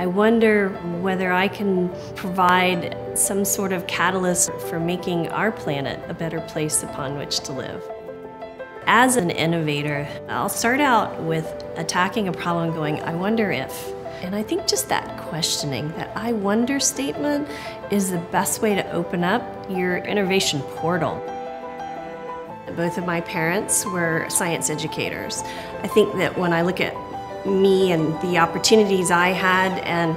I wonder whether I can provide some sort of catalyst for making our planet a better place upon which to live. As an innovator, I'll start out with attacking a problem going, I wonder if. And I think just that questioning, that I wonder statement, is the best way to open up your innovation portal. Both of my parents were science educators. I think that when I look at me and the opportunities I had and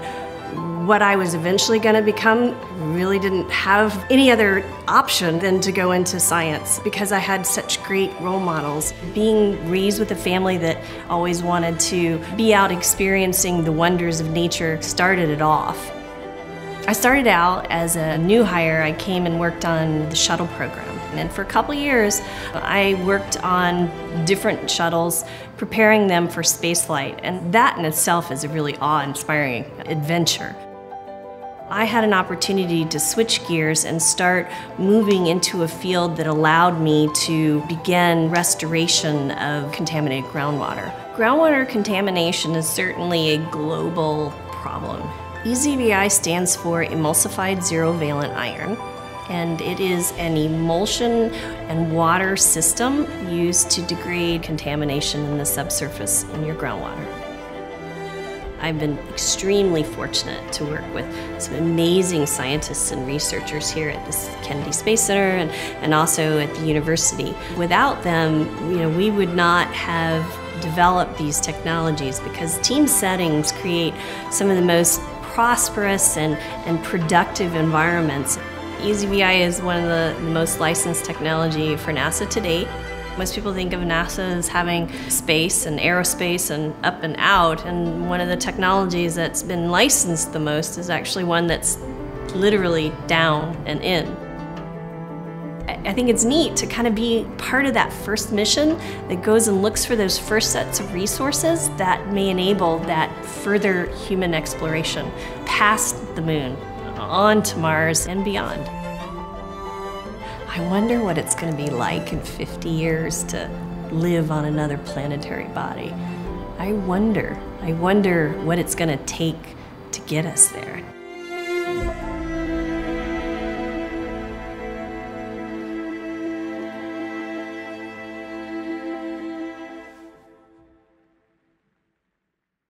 what I was eventually going to become really didn't have any other option than to go into science because I had such great role models. Being raised with a family that always wanted to be out experiencing the wonders of nature started it off. I started out as a new hire. I came and worked on the shuttle program. And for a couple years, I worked on different shuttles, preparing them for spaceflight. And that in itself is a really awe-inspiring adventure. I had an opportunity to switch gears and start moving into a field that allowed me to begin restoration of contaminated groundwater. Groundwater contamination is certainly a global problem. EZVI stands for Emulsified Zero Valent Iron, and it is an emulsion and water system used to degrade contamination in the subsurface in your groundwater. I've been extremely fortunate to work with some amazing scientists and researchers here at the Kennedy Space Center and, and also at the university. Without them, you know, we would not have developed these technologies because team settings create some of the most prosperous and, and productive environments. EZVI is one of the most licensed technology for NASA to date. Most people think of NASA as having space and aerospace and up and out, and one of the technologies that's been licensed the most is actually one that's literally down and in. I think it's neat to kind of be part of that first mission that goes and looks for those first sets of resources that may enable that further human exploration past the moon, on to Mars, and beyond. I wonder what it's going to be like in 50 years to live on another planetary body. I wonder. I wonder what it's going to take to get us there.